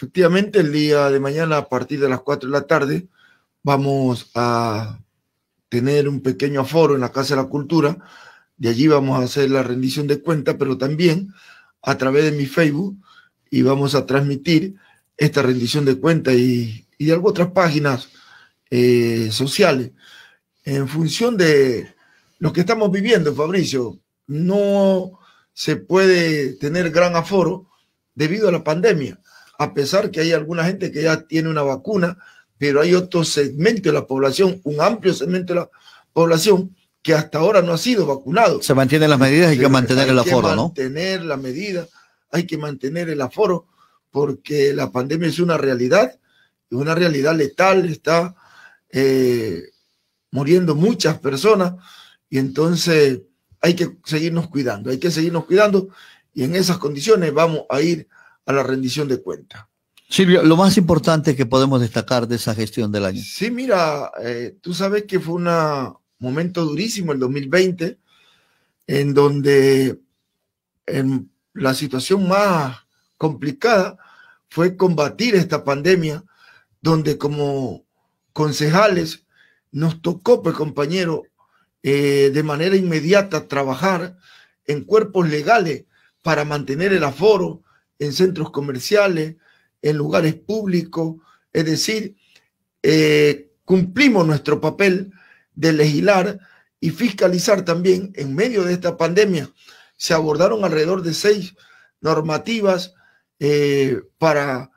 efectivamente el día de mañana a partir de las 4 de la tarde vamos a tener un pequeño aforo en la Casa de la Cultura. De allí vamos a hacer la rendición de cuenta, pero también a través de mi Facebook y vamos a transmitir esta rendición de cuenta y, de algunas otras páginas eh, sociales en función de lo que estamos viviendo, Fabricio. No se puede tener gran aforo debido a la pandemia, a pesar que hay alguna gente que ya tiene una vacuna, pero hay otro segmento de la población, un amplio segmento de la población que hasta ahora no ha sido vacunado. Se mantienen las medidas, hay que mantener el aforo, ¿no? Hay que mantener la medida, hay que mantener el aforo, porque la pandemia es una realidad, una realidad letal, está eh, muriendo muchas personas, y entonces hay que seguirnos cuidando, hay que seguirnos cuidando, y en esas condiciones vamos a ir a la rendición de cuentas. Silvio, lo más importante que podemos destacar de esa gestión del año. Sí, mira, eh, tú sabes que fue un momento durísimo el 2020, en donde en la situación más complicada fue combatir esta pandemia, donde como concejales nos tocó, pues compañero, eh, de manera inmediata trabajar en cuerpos legales para mantener el aforo en centros comerciales, en lugares públicos, es decir, eh, cumplimos nuestro papel de legislar y fiscalizar también en medio de esta pandemia. Se abordaron alrededor de seis normativas eh, para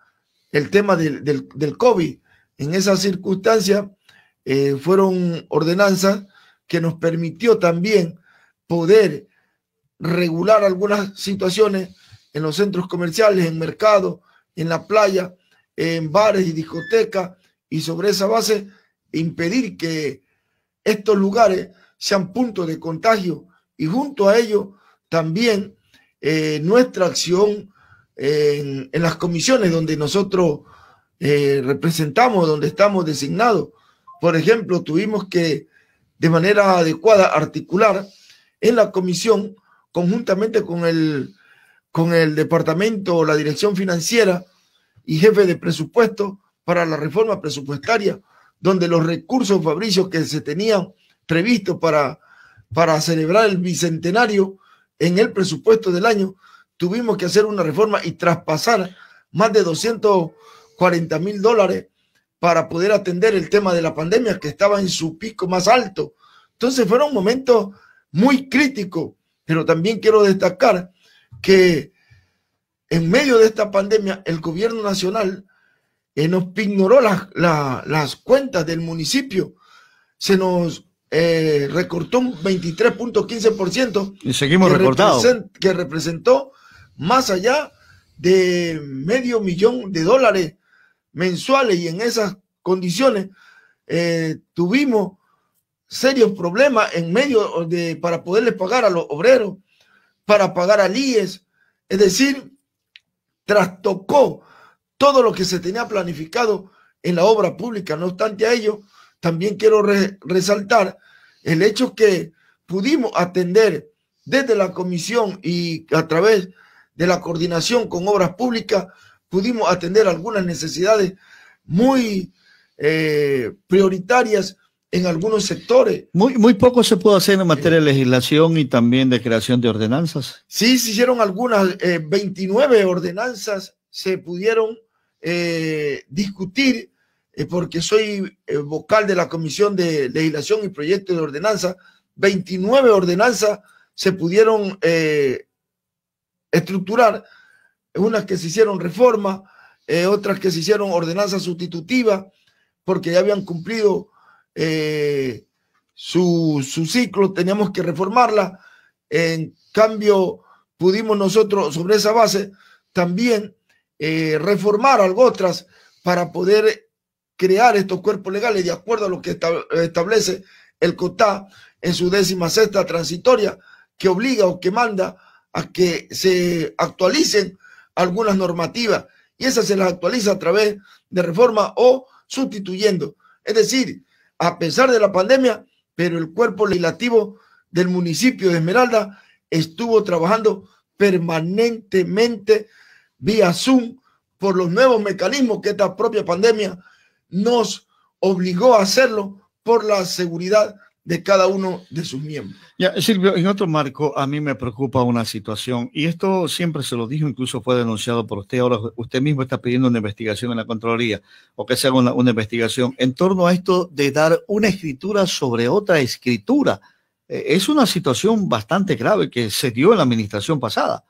el tema del, del, COVID. En esa circunstancia eh, fueron ordenanzas que nos permitió también poder regular algunas situaciones en los centros comerciales, en mercados, en la playa, en bares y discotecas, y sobre esa base impedir que estos lugares sean puntos de contagio y junto a ello también eh, nuestra acción en, las comisiones donde nosotros eh, representamos, donde estamos designados. Por ejemplo, tuvimos que de manera adecuada articular en la comisión conjuntamente con el, con el departamento, la dirección financiera, y jefe de presupuesto para la reforma presupuestaria, donde los recursos, Fabricio, que se tenían previstos para, para celebrar el bicentenario en el presupuesto del año, tuvimos que hacer una reforma y traspasar más de 240 mil dólares para poder atender el tema de la pandemia que estaba en su pico más alto. Entonces fueron momentos muy críticos, pero también quiero destacar que en medio de esta pandemia, el gobierno nacional eh, nos ignoró las cuentas del municipio. Se nos eh, recortó un 23.15%. Y seguimos recortados. que representó más allá de medio millón de dólares mensuales y en esas condiciones eh, tuvimos serios problemas en medio de para poderles pagar a los obreros, para pagar al IES, es decir, trastocó todo lo que se tenía planificado en la obra pública. No obstante a ello, también quiero resaltar el hecho que pudimos atender desde la comisión y a través de la coordinación con obras públicas, pudimos atender algunas necesidades muy eh, prioritarias en algunos sectores. Muy, muy poco se pudo hacer en materia de legislación y también de creación de ordenanzas. Sí, se hicieron algunas, 29 eh, ordenanzas se pudieron eh, discutir, eh, porque soy vocal de la Comisión de Legislación y Proyectos de Ordenanza, 29 ordenanzas se pudieron estructurar, unas que se hicieron reforma, otras que se hicieron ordenanza sustitutiva, porque ya habían cumplido eh, su, ciclo, teníamos que reformarla. En cambio, pudimos nosotros sobre esa base también eh, reformar algo otras para poder crear estos cuerpos legales de acuerdo a lo que establece el COTA en su décima sexta transitoria, que obliga o que manda a que se actualicen algunas normativas y esas se las actualiza a través de reforma o sustituyendo. Es decir, a pesar de la pandemia, pero el cuerpo legislativo del municipio de Esmeralda estuvo trabajando permanentemente vía Zoom por los nuevos mecanismos que esta propia pandemia nos obligó a hacerlo por la seguridad de cada uno de sus miembros. Ya, Silvio, en otro marco, a mí me preocupa una situación, y esto siempre se lo dijo, incluso fue denunciado por usted, ahora usted mismo está pidiendo una investigación en la Contraloría, o que se haga una, una investigación en torno a esto de dar una escritura sobre otra escritura. Eh, es una situación bastante grave que se dio en la administración pasada.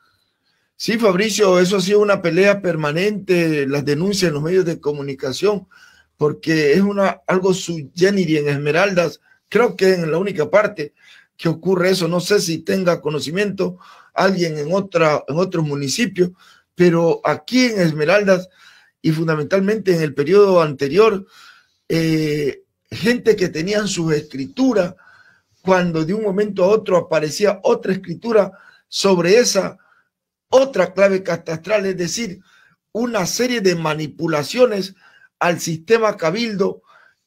Sí, Fabricio, eso ha sido una pelea permanente, las denuncias en los medios de comunicación, porque es una, algo sui en Esmeraldas, Creo que en la única parte que ocurre eso, no sé si tenga conocimiento alguien en, otra, en otros municipios, pero aquí en Esmeraldas y fundamentalmente en el periodo anterior, eh, gente que tenían su escritura, cuando de un momento a otro aparecía otra escritura sobre esa otra clave catastral, es decir, una serie de manipulaciones al sistema cabildo,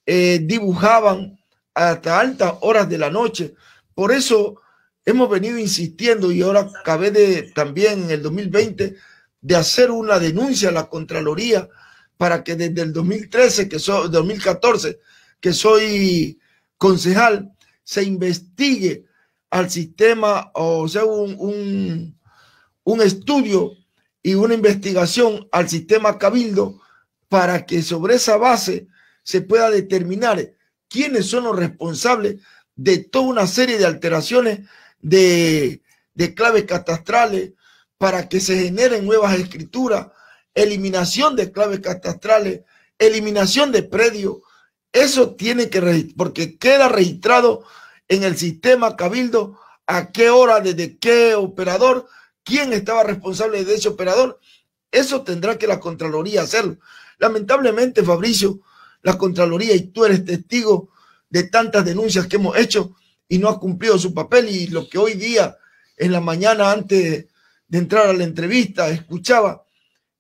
eh, dibujaban hasta altas horas de la noche. Por eso hemos venido insistiendo y ahora acabé de también en el 2020 de hacer una denuncia a la Contraloría para que desde el 2013, que soy, 2014, que soy concejal, se investigue al sistema, o sea, un, un, un estudio y una investigación al sistema cabildo para que sobre esa base se pueda determinar quiénes son los responsables de toda una serie de alteraciones de, claves catastrales para que se generen nuevas escrituras, eliminación de claves catastrales, eliminación de predios. Eso tiene que porque queda registrado en el sistema cabildo a qué hora, desde qué operador, quién estaba responsable de ese operador. Eso tendrá que la Contraloría hacerlo. Lamentablemente, Fabricio, la Contraloría y tú eres testigo de tantas denuncias que hemos hecho y no ha cumplido su papel y lo que hoy día en la mañana antes de entrar a la entrevista escuchaba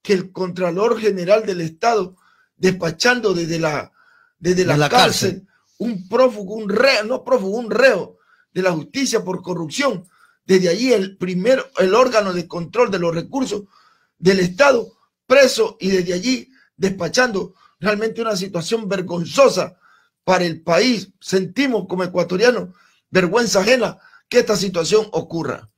que el Contralor General del Estado despachando desde la, desde la, cárcel, un prófugo, un reo, no prófugo, un reo de la justicia por corrupción. Desde allí el primer, el órgano de control de los recursos del Estado preso y desde allí despachando realmente una situación vergonzosa para el país. Sentimos como ecuatorianos vergüenza ajena que esta situación ocurra.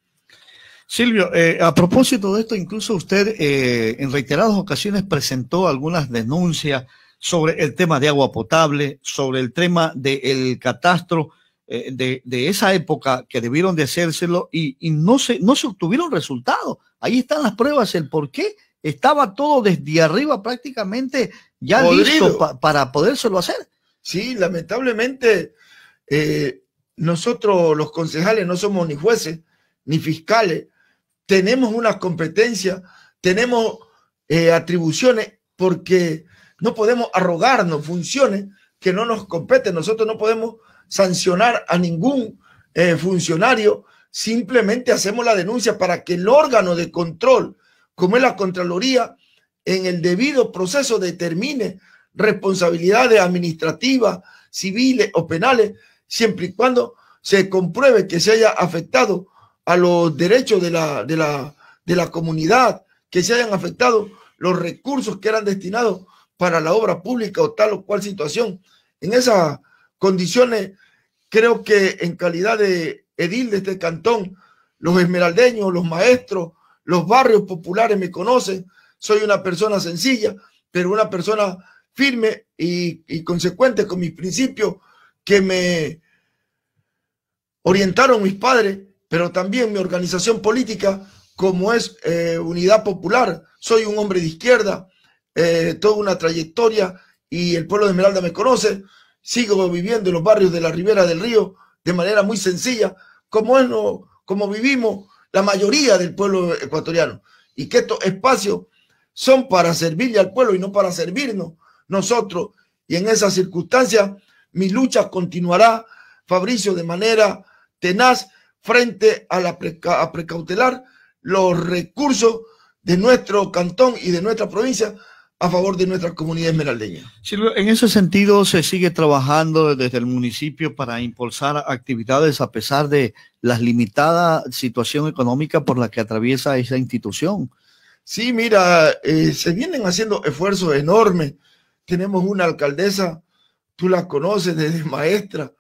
Silvio, eh, a propósito de esto, incluso usted eh, en reiteradas ocasiones presentó algunas denuncias sobre el tema de agua potable, sobre el tema del catastro eh, de, esa época que debieron de hacérselo y, no, se, no se obtuvieron resultados. Ahí están las pruebas, el por qué estaba todo desde arriba prácticamente ya listo para podérselo hacer. Sí, lamentablemente eh, nosotros los concejales no somos ni jueces ni fiscales, tenemos una competencia, tenemos eh, atribuciones porque no podemos arrogarnos funciones que no nos competen. Nosotros no podemos sancionar a ningún eh, funcionario, simplemente hacemos la denuncia para que el órgano de control como es la Contraloría, en el debido proceso determine responsabilidades administrativas, civiles o penales, siempre y cuando se compruebe que se haya afectado a los derechos de la, de la, de la comunidad, que se hayan afectado los recursos que eran destinados para la obra pública o tal o cual situación. En esas condiciones, creo que en calidad de edil de este cantón, los esmeraldeños, los maestros, los barrios populares me conocen, soy una persona sencilla, pero una persona firme y, consecuente con mis principios que me orientaron mis padres, pero también mi organización política, como es eh, Unidad Popular. Soy un hombre de izquierda, eh, toda una trayectoria y el pueblo de Esmeralda me conoce. Sigo viviendo en los barrios de la Ribera del Río de manera muy sencilla, como, es, como vivimos la mayoría del pueblo ecuatoriano, y que estos espacios son para servirle al pueblo y no para servirnos nosotros. Y en esas circunstancias, mi lucha continuará, Fabricio, de manera tenaz frente a, la a precautelar los recursos de nuestro cantón y de nuestra provincia a favor de nuestra comunidad esmeraldeña. en ese sentido, se sigue trabajando desde el municipio para impulsar actividades a pesar de la limitada situación económica por la que atraviesa esa institución. Sí, mira, eh, se vienen haciendo esfuerzos enormes. Tenemos una alcaldesa, tú la conoces desde maestra,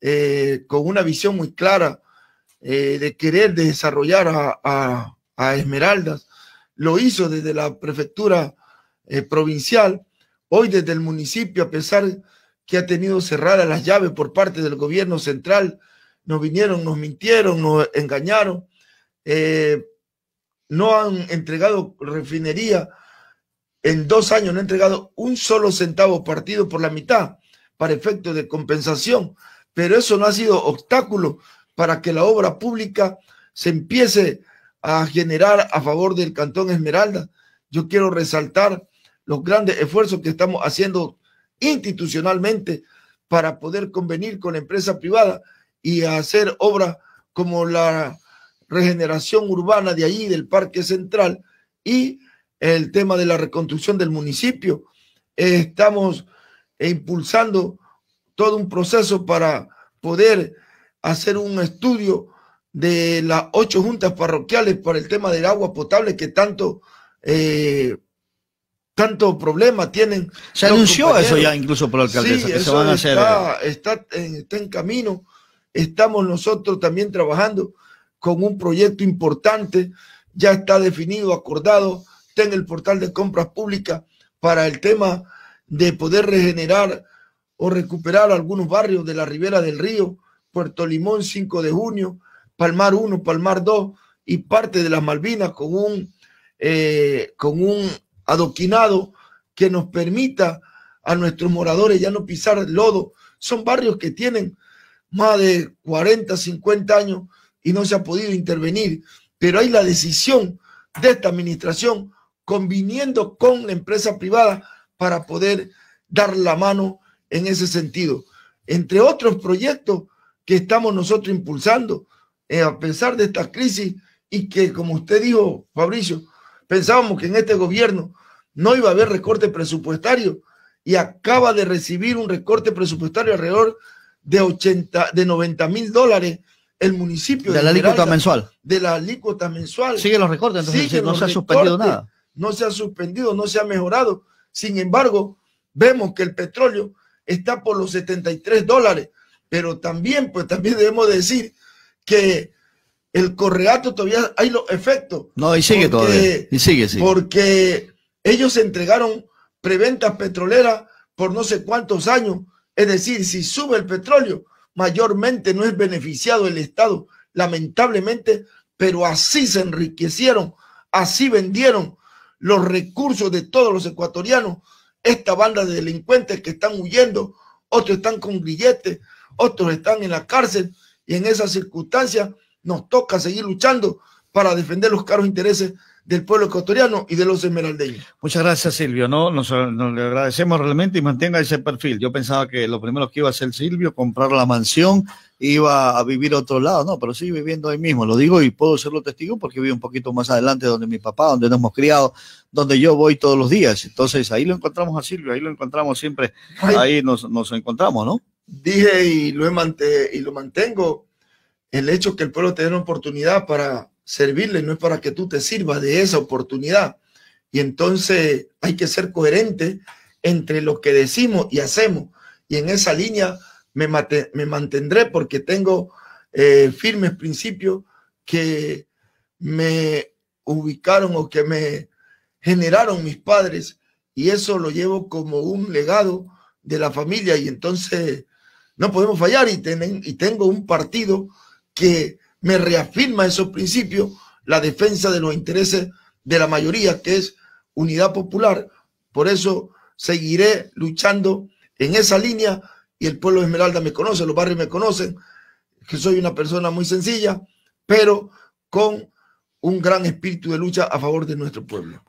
eh, con una visión muy clara eh, de querer desarrollar a, Esmeraldas. Lo hizo desde la prefectura provincial, hoy desde el municipio, a pesar que ha tenido cerradas las llaves por parte del gobierno central, nos vinieron, nos mintieron, nos engañaron no han entregado refinería en dos años, no han entregado un solo centavo partido por la mitad para efecto de compensación, pero eso no ha sido obstáculo para que la obra pública se empiece a generar a favor del Cantón Esmeralda. Yo quiero resaltar los grandes esfuerzos que estamos haciendo institucionalmente para poder convenir con la empresa privada y hacer obras como la regeneración urbana de allí, del Parque Central, y el tema de la reconstrucción del municipio. estamos impulsando todo un proceso para poder hacer un estudio de las ocho juntas parroquiales para el tema del agua potable que tanto eh, tanto problema tienen. Se anunció eso ya incluso por la alcaldesa, que se van a hacer. Está, está en camino. Estamos nosotros también trabajando con un proyecto importante, ya está definido, acordado, está en el portal de compras públicas para el tema de poder regenerar o recuperar algunos barrios de la ribera del río, Puerto Limón 5 de junio, Palmar 1, Palmar 2 y parte de las Malvinas con un, eh, con un adoquinado que nos permita a nuestros moradores ya no pisar el lodo. Son barrios que tienen más de 40, 50 años y no se ha podido intervenir, pero hay la decisión de esta administración conviniendo con la empresa privada para poder dar la mano en ese sentido. Entre otros proyectos que estamos nosotros impulsando, eh, a pesar de esta crisis y que, como usted dijo, Fabricio, pensábamos que en este gobierno no iba a haber recorte presupuestario y acaba de recibir un recorte presupuestario alrededor de 80, de 90 mil dólares el municipio. De, la alícuota mensual. De la alícuota mensual. Sigue los recortes, entonces no se ha suspendido nada. No se ha suspendido, no se ha mejorado. Sin embargo, vemos que el petróleo está por los 73 dólares, pero también, pues también debemos decir que el correato todavía hay los efectos. No, y sigue todavía. Y sigue, sigue. Porque ellos entregaron preventas petroleras por no sé cuántos años. Es decir, si sube el petróleo, mayormente no es beneficiado el Estado, lamentablemente, pero así se enriquecieron, así vendieron los recursos de todos los ecuatorianos, esta banda de delincuentes que están huyendo, otros están con grilletes, otros están en la cárcel y en esas circunstancias nos toca seguir luchando para defender los caros intereses del pueblo ecuatoriano y de los esmeraldeños. Muchas gracias, Silvio. ¿no? Nos, le agradecemos realmente y mantenga ese perfil. Yo pensaba que lo primero que iba a hacer Silvio, comprar la mansión, iba a vivir a otro lado, no, pero sigue viviendo ahí mismo. Lo digo y puedo serlo testigo porque vive un poquito más adelante donde mi papá, donde nos hemos criado, donde yo voy todos los días. Entonces ahí lo encontramos a Silvio, ahí lo encontramos siempre, ahí nos, nos encontramos, ¿no? Dije y lo, he y lo mantengo, el hecho que el pueblo tenga una oportunidad para servirle, no es para que tú te sirvas de esa oportunidad. Y entonces hay que ser coherente entre lo que decimos y hacemos. Y en esa línea me, me mantendré porque tengo eh, firmes principios que me ubicaron o que me generaron mis padres y eso lo llevo como un legado de la familia y entonces no podemos fallar y, y tengo un partido que me reafirma esos principios, la defensa de los intereses de la mayoría, que es unidad popular. Por eso seguiré luchando en esa línea y el pueblo de Esmeralda me conoce, los barrios me conocen, que soy una persona muy sencilla, pero con un gran espíritu de lucha a favor de nuestro pueblo.